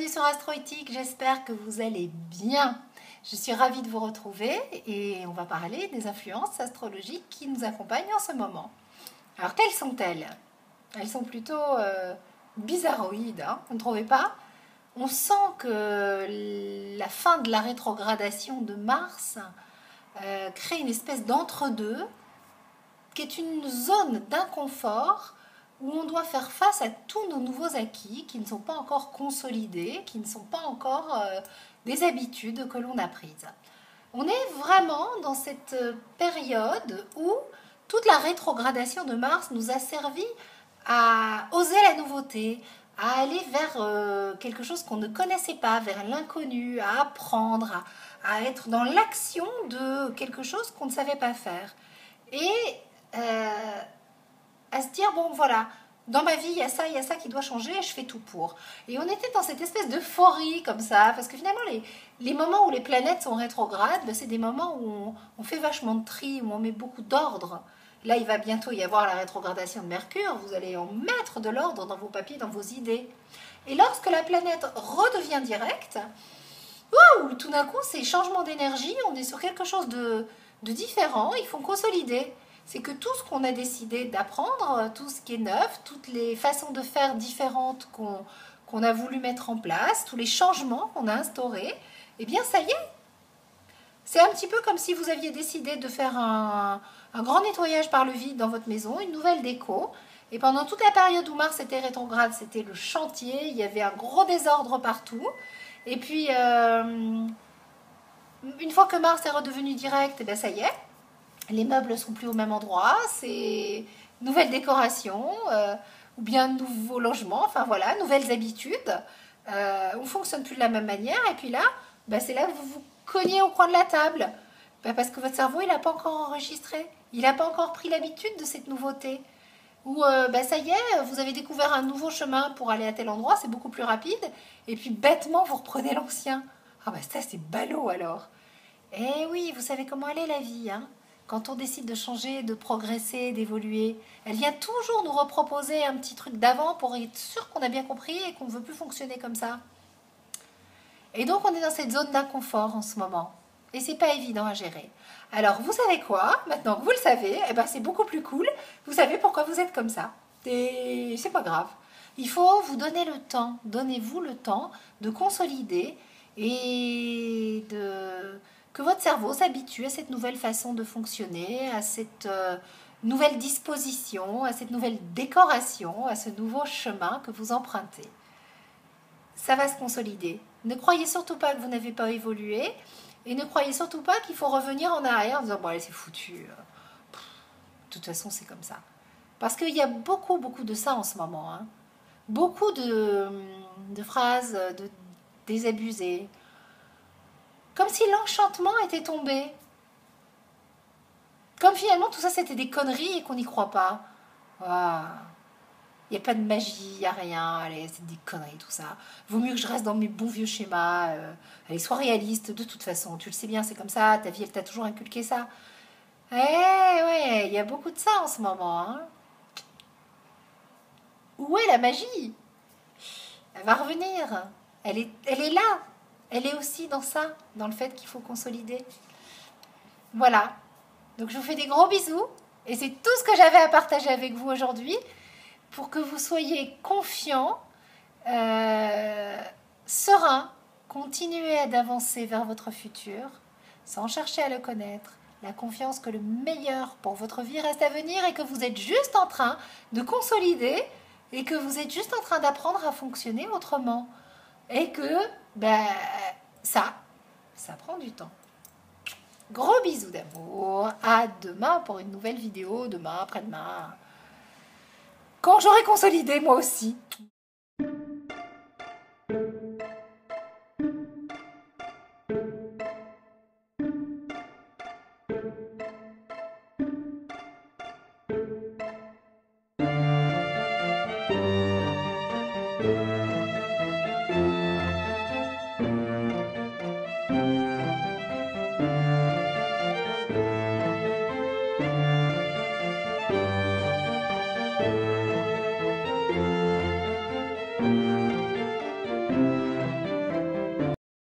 bienvenue sur Astroéthique, j'espère que vous allez bien. Je suis ravie de vous retrouver et on va parler des influences astrologiques qui nous accompagnent en ce moment. Alors quelles sont-elles? Elles sont plutôt euh, bizarroïdes, hein vous ne trouvez pas? On sent que la fin de la rétrogradation de Mars euh, crée une espèce d'entre-deux qui est une zone d'inconfort où on doit faire face à tous nos nouveaux acquis qui ne sont pas encore consolidés, qui ne sont pas encore euh, des habitudes que l'on a prises. On est vraiment dans cette euh, période où toute la rétrogradation de Mars nous a servi à oser la nouveauté, à aller vers euh, quelque chose qu'on ne connaissait pas, vers l'inconnu, à apprendre, à, être dans l'action de quelque chose qu'on ne savait pas faire. Et à se dire, bon voilà, dans ma vie, il y a ça, il y a ça qui doit changer, et je fais tout pour. Et on était dans cette espèce d'euphorie comme ça, parce que finalement, les, les moments où les planètes sont rétrogrades, ben, c'est des moments où on, fait vachement de tri, où on met beaucoup d'ordre. Là, il va bientôt y avoir la rétrogradation de Mercure, vous allez en mettre de l'ordre dans vos papiers, dans vos idées. Et lorsque la planète redevient directe, tout d'un coup, ces changements d'énergie, on est sur quelque chose de, de différent, ils font consolider c'est que tout ce qu'on a décidé d'apprendre, tout ce qui est neuf, toutes les façons de faire différentes qu'on a voulu mettre en place, tous les changements qu'on a instaurés, eh bien ça y est. C'est un petit peu comme si vous aviez décidé de faire un, grand nettoyage par le vide dans votre maison, une nouvelle déco. Et pendant toute la période où Mars était rétrograde, c'était le chantier, il y avait un gros désordre partout. Et puis, euh, une fois que Mars est redevenu direct, eh bien ça y est, les meubles sont plus au même endroit, c'est nouvelle décoration, euh, ou bien nouveau logement, enfin voilà, nouvelles habitudes. Euh, on fonctionne plus de la même manière, et puis là, bah, c'est là que vous vous cognez au coin de la table, bah, parce que votre cerveau, il n'a pas encore enregistré, il n'a pas encore pris l'habitude de cette nouveauté. Ou euh, bah, ça y est, vous avez découvert un nouveau chemin pour aller à tel endroit, c'est beaucoup plus rapide, et puis bêtement, vous reprenez l'ancien. Ah bah ça, c'est ballot alors. Eh oui, vous savez comment elle est la vie, hein quand on décide de changer, de progresser, d'évoluer, elle vient toujours nous reproposer un petit truc d'avant pour être sûr qu'on a bien compris et qu'on ne veut plus fonctionner comme ça. Et donc on est dans cette zone d'inconfort en ce moment. Et c'est pas évident à gérer. Alors vous savez quoi? Maintenant que vous le savez, eh ben, c'est beaucoup plus cool. Vous savez pourquoi vous êtes comme ça. Et c'est pas grave. Il faut vous donner le temps. Donnez-vous le temps de consolider et de que votre cerveau s'habitue à cette nouvelle façon de fonctionner, à cette euh, nouvelle disposition, à cette nouvelle décoration, à ce nouveau chemin que vous empruntez. Ça va se consolider. Ne croyez surtout pas que vous n'avez pas évolué et ne croyez surtout pas qu'il faut revenir en arrière en disant bon allez c'est foutu. de toute façon c'est comme ça. Parce qu'il y a beaucoup beaucoup de ça en ce moment. Hein. Beaucoup de, de phrases de désabusées, comme si l'enchantement était tombé. Comme finalement tout ça c'était des conneries et qu'on n'y croit pas. Il n'y a pas de magie, il n'y a rien, allez, c'est des conneries tout ça. Vaut mieux que je reste dans mes bons vieux schémas. Euh, allez, sois réaliste de toute façon, tu le sais bien, c'est comme ça, ta vie elle t'a toujours inculqué ça. Eh ouais, il y a beaucoup de ça en ce moment. Hein. Où est la magie? Elle va revenir. Elle est, elle est là elle est aussi dans ça, dans le fait qu'il faut consolider. Voilà. Donc je vous fais des gros bisous et c'est tout ce que j'avais à partager avec vous aujourd'hui pour que vous soyez confiants, euh, sereins, continuez d'avancer vers votre futur sans chercher à le connaître. La confiance que le meilleur pour votre vie reste à venir et que vous êtes juste en train de consolider et que vous êtes juste en train d'apprendre à fonctionner autrement. Et que ben, ça, ça prend du temps. Gros bisous d'amour. À demain pour une nouvelle vidéo. Demain, après-demain. Quand j'aurai consolidé moi aussi.